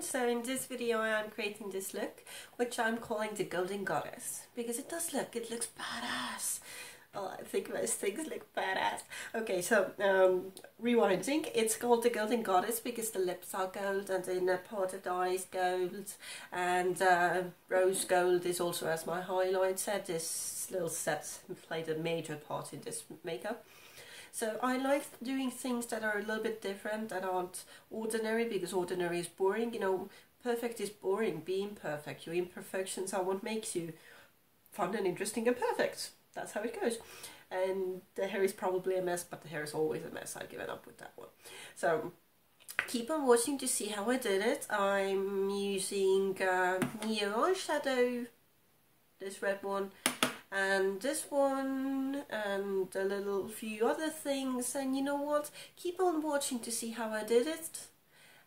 so in this video I am creating this look which I'm calling the Golden Goddess because it does look, it looks badass. Well, I think most things look badass. Okay, so um, rewinding, it's called the Golden Goddess because the lips are gold and the inner part of the eyes gold and uh, rose gold is also as my highlight set. This little set played a major part in this makeup. So I like doing things that are a little bit different, that aren't ordinary, because ordinary is boring. You know, perfect is boring. Being perfect, your imperfections are what makes you fun and interesting and perfect. That's how it goes. And the hair is probably a mess, but the hair is always a mess. I've given up with that one. So keep on watching to see how I did it. I'm using uh, eyeshadow, this red one, and this one and a little few other things. And you know what? Keep on watching to see how I did it.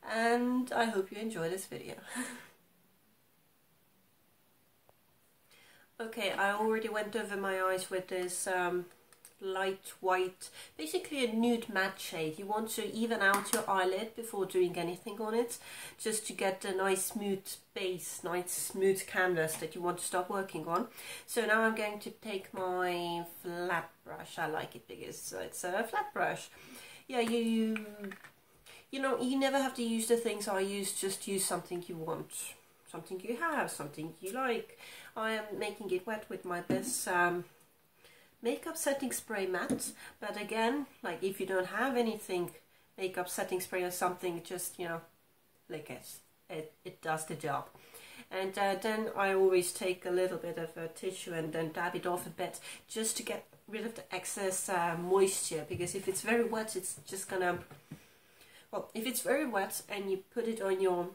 And I hope you enjoy this video. Okay I already went over my eyes with this um, light white, basically a nude matte shade. You want to even out your eyelid before doing anything on it, just to get a nice smooth base, nice smooth canvas that you want to start working on. So now I'm going to take my flat brush. I like it because it's a flat brush. Yeah, you, you know, you never have to use the things I use, just use something you want. Something you have, something you like. I am making it wet with my this um, makeup setting spray matte but again like if you don't have anything makeup setting spray or something just you know like it it, it does the job. And uh, then I always take a little bit of a tissue and then dab it off a bit just to get rid of the excess uh, moisture because if it's very wet it's just gonna well if it's very wet and you put it on your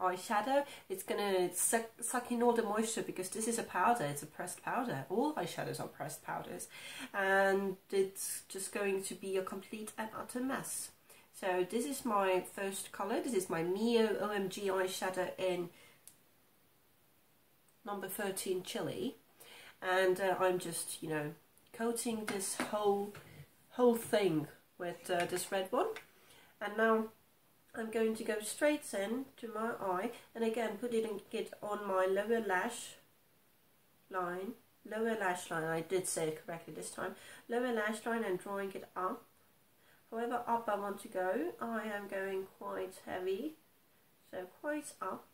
eyeshadow, it's going to suck, suck in all the moisture because this is a powder, it's a pressed powder. All eyeshadows are pressed powders. And it's just going to be a complete and utter mess. So this is my first colour. This is my Miyo OMG eyeshadow in number 13 Chili. And uh, I'm just, you know, coating this whole whole thing with uh, this red one. And now I'm going to go straight in to my eye and again put it, it on my lower lash line, lower lash line, I did say it correctly this time, lower lash line and drawing it up. However up I want to go, I am going quite heavy, so quite up,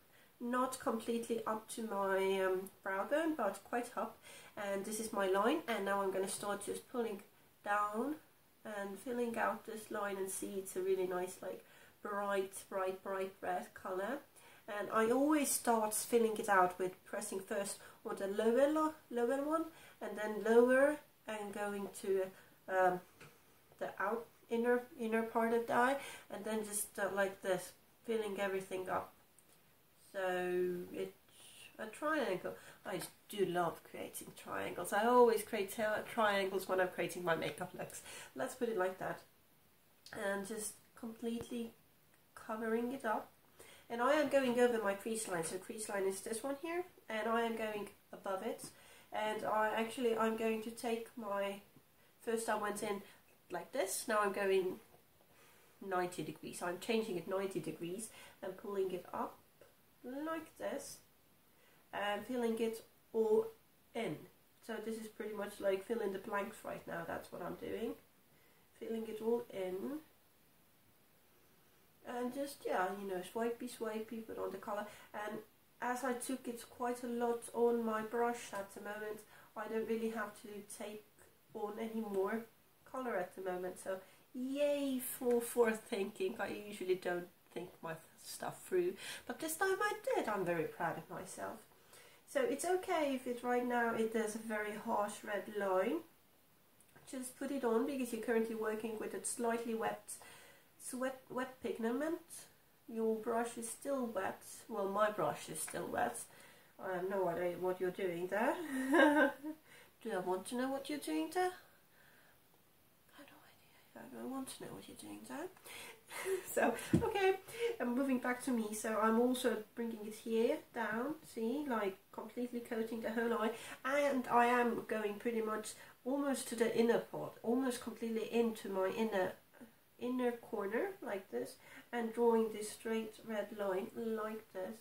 not completely up to my um, brow bone but quite up. And this is my line and now I'm going to start just pulling down and filling out this line and see it's a really nice like bright, bright, bright red color. And I always start filling it out with pressing first on the lower, lower one and then lower and going to um, the out inner inner part of the eye and then just uh, like this filling everything up. So it's a triangle. I do love creating triangles. I always create triangles when I'm creating my makeup looks let's put it like that. And just completely covering it up. And I am going over my crease line. So crease line is this one here. And I am going above it. And I actually, I'm going to take my, first I went in like this. Now I'm going 90 degrees. So I'm changing it 90 degrees and pulling it up like this. And filling it all in. So this is pretty much like filling the blanks right now. That's what I'm doing. Filling it all in and just yeah you know swipey swipey put on the color and as I took it quite a lot on my brush at the moment I don't really have to take on any more color at the moment. So yay for for thinking I usually don't think my stuff through but this time I did. I'm very proud of myself. So it's okay if it right now it does a very harsh red line. Just put it on because you're currently working with it slightly wet wet, wet pigment. Your brush is still wet. Well, my brush is still wet. I have no idea what you're doing there. Do I want to know what you're doing there? I have no idea. I don't want to know what you're doing there. so, okay, I'm moving back to me. So I'm also bringing it here down, see, like completely coating the whole eye. And I am going pretty much almost to the inner part, almost completely into my inner inner corner like this and drawing this straight red line like this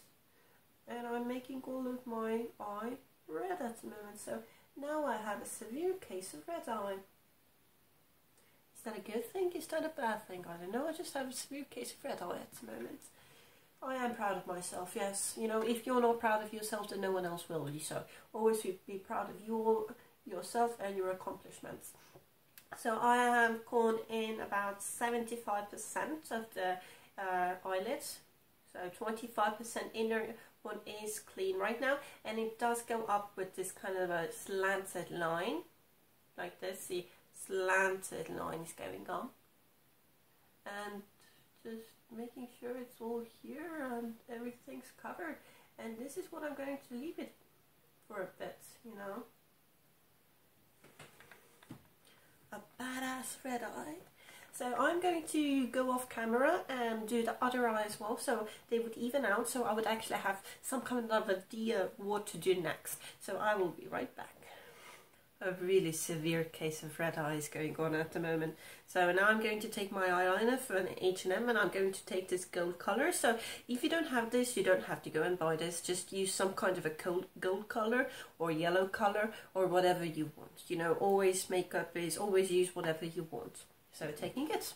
and I'm making all of my eye red at the moment so now I have a severe case of red eye. Is that a good thing? Is that a bad thing? I don't know. I just have a severe case of red eye at the moment. I am proud of myself, yes. You know, if you're not proud of yourself, then no one else will be. So always be proud of your yourself and your accomplishments. So I have gone in about 75% of the uh, eyelids. So 25% inner one is clean right now. And it does go up with this kind of a slanted line. Like this, the slanted line is going on. And just making sure it's all here and everything's covered. And this is what I'm going to leave it for a bit, you know. A badass red eye. So I'm going to go off camera and do the other eye as well so they would even out so I would actually have some kind of idea what to do next. So I will be right back a really severe case of red eyes going on at the moment. So now I'm going to take my eyeliner an H&M and I'm going to take this gold color. So if you don't have this, you don't have to go and buy this. Just use some kind of a gold color or yellow color or whatever you want. You know, always makeup is always use whatever you want. So taking it.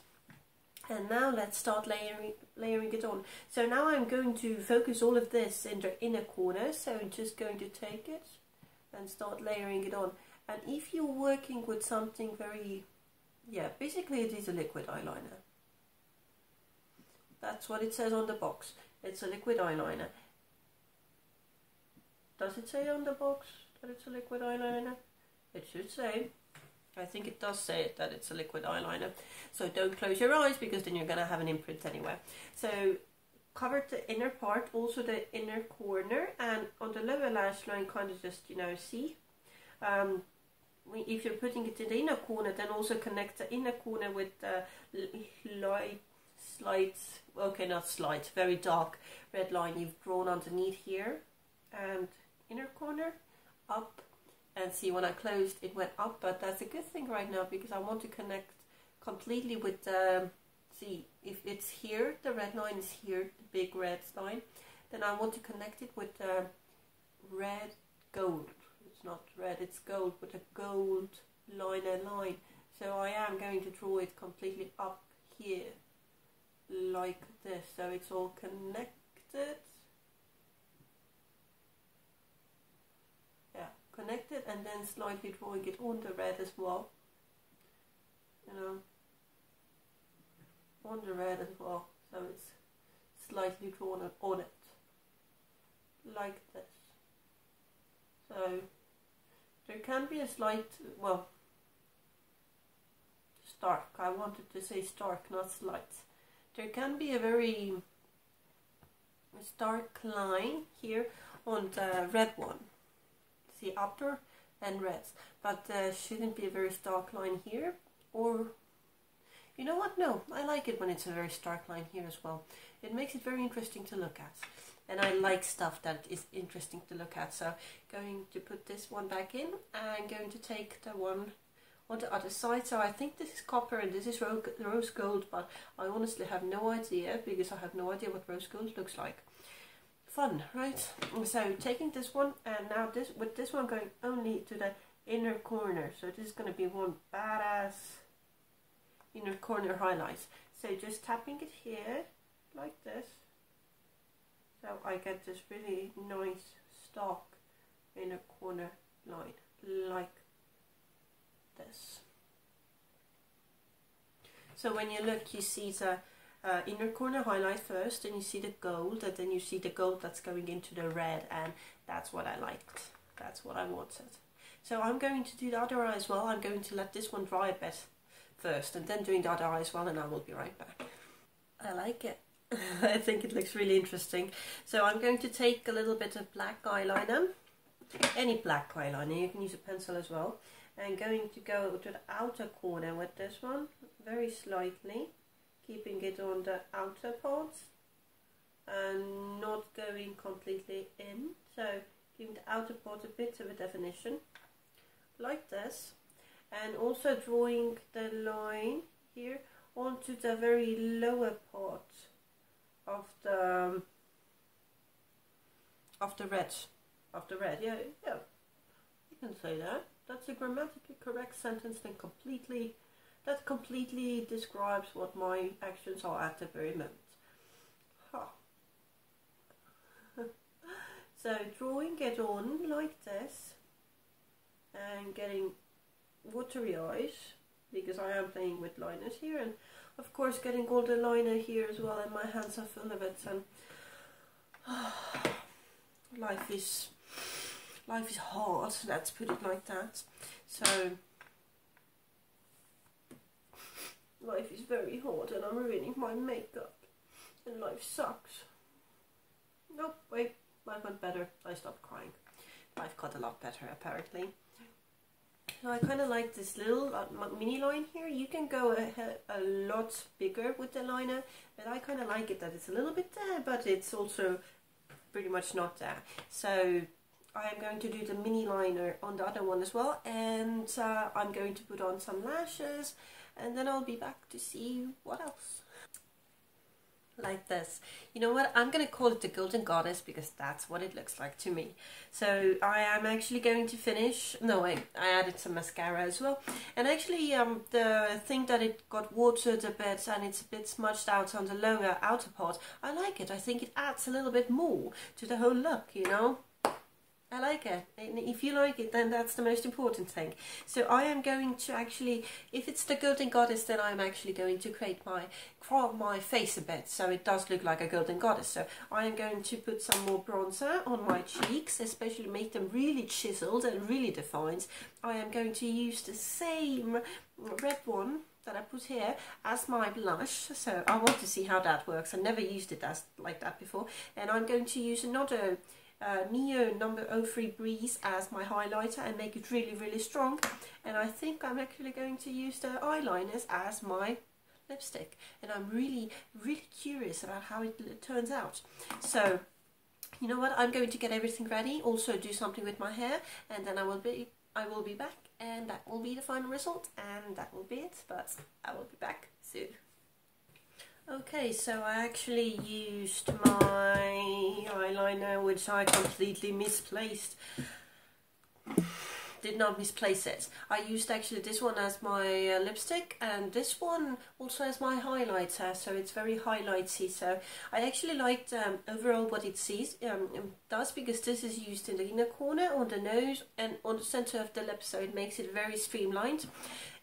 And now let's start layering, layering it on. So now I'm going to focus all of this in the inner corner. So I'm just going to take it and start layering it on. And if you're working with something very, yeah, basically it is a liquid eyeliner. That's what it says on the box. It's a liquid eyeliner. Does it say on the box that it's a liquid eyeliner? It should say. I think it does say that it's a liquid eyeliner. So don't close your eyes because then you're going to have an imprint anyway. So cover the inner part, also the inner corner and on the lower lash line kind of just, you know, see. Um, if you're putting it in the inner corner, then also connect the inner corner with the light, slight, okay, not slight, very dark red line you've drawn underneath here. And inner corner, up. And see, when I closed, it went up, but that's a good thing right now because I want to connect completely with the, see, if it's here, the red line is here, the big red line, then I want to connect it with the red gold not red, it's gold, but a gold liner line. So I am going to draw it completely up here, like this, so it's all connected. Yeah, connected and then slightly drawing it on the red as well. You know, on the red as well, so it's slightly drawn on it, like this. So there can be a slight, well, stark. I wanted to say stark, not slight. There can be a very stark line here on the red one. See upper and reds. But there shouldn't be a very stark line here. Or, you know what? No, I like it when it's a very stark line here as well. It makes it very interesting to look at and I like stuff that is interesting to look at. So going to put this one back in and going to take the one on the other side. So I think this is copper and this is rose gold, but I honestly have no idea because I have no idea what rose gold looks like. Fun, right? So taking this one and now this with this one going only to the inner corner. So this is going to be one badass inner corner highlights. So just tapping it here like this so I get this really nice stock in a corner line like this. So when you look you see the uh, inner corner highlight first and you see the gold and then you see the gold that's going into the red and that's what I liked. That's what I wanted. So I'm going to do the other eye as well. I'm going to let this one dry a bit first and then doing the other eye as well and I will be right back. I like it. I think it looks really interesting. So I'm going to take a little bit of black eyeliner, any black eyeliner, you can use a pencil as well. And going to go to the outer corner with this one, very slightly, keeping it on the outer part and not going completely in. So giving the outer part a bit of a definition, like this. And also drawing the line here onto the very lower part of the of the red of the red. Yeah yeah. You can say that. That's a grammatically correct sentence then completely that completely describes what my actions are at the very moment. Huh. so drawing it on like this and getting watery eyes because I am playing with liners here and of course getting golden liner here as well and my hands are full of it and life is life is hard let's put it like that. So life is very hard and I'm ruining my makeup and life sucks. Nope wait life went better. I stopped crying. Life got a lot better apparently so I kind of like this little uh, mini line here. You can go a, a lot bigger with the liner, but I kind of like it that it's a little bit there, but it's also pretty much not there. So I am going to do the mini liner on the other one as well, and uh, I'm going to put on some lashes, and then I'll be back to see what else like this. You know what, I'm going to call it the Golden Goddess because that's what it looks like to me. So I am actually going to finish, no wait, I added some mascara as well. And actually um, the thing that it got watered a bit and it's a bit smudged out on the lower outer part, I like it. I think it adds a little bit more to the whole look, you know. I like it. And if you like it, then that's the most important thing. So I am going to actually, if it's the Golden Goddess, then I'm actually going to create my, crop my face a bit so it does look like a Golden Goddess. So I am going to put some more bronzer on my cheeks, especially make them really chiseled and really defined. I am going to use the same red one that I put here as my blush so I want to see how that works I never used it as like that before and I'm going to use another uh, Miyo number 03 Breeze as my highlighter and make it really really strong. And I think I'm actually going to use the eyeliners as my lipstick. And I'm really really curious about how it turns out. So you know what? I'm going to get everything ready. Also do something with my hair. And then I will be I will be back. And that will be the final result. And that will be it. But I will be back soon Okay, so I actually used my eyeliner, which I completely misplaced. Did not misplace it. I used actually this one as my uh, lipstick and this one also as my highlighter, so it's very highlighty. So I actually liked um, overall what it sees, um, does because this is used in the inner corner, on the nose and on the center of the lip, so it makes it very streamlined.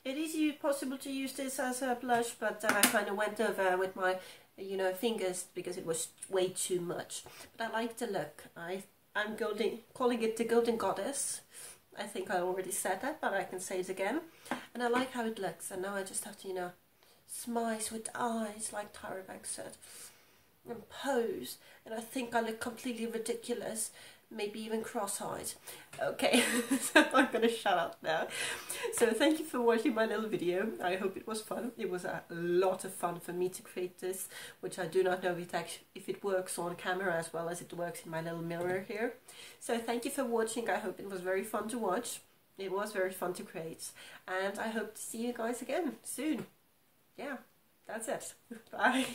It is possible to use this as a blush, but I kind of went over with my, you know, fingers because it was way too much. But I like the look. I, I'm golden, calling it the Golden Goddess. I think I already said that, but I can say it again. And I like how it looks. And now I just have to, you know, smize with eyes, like Tyra Banks said, and pose. And I think I look completely ridiculous maybe even cross-eyed. Okay, so I'm gonna shut up now. So thank you for watching my little video. I hope it was fun. It was a lot of fun for me to create this, which I do not know if it, actually, if it works on camera as well as it works in my little mirror here. So thank you for watching. I hope it was very fun to watch. It was very fun to create. And I hope to see you guys again soon. Yeah, that's it. Bye.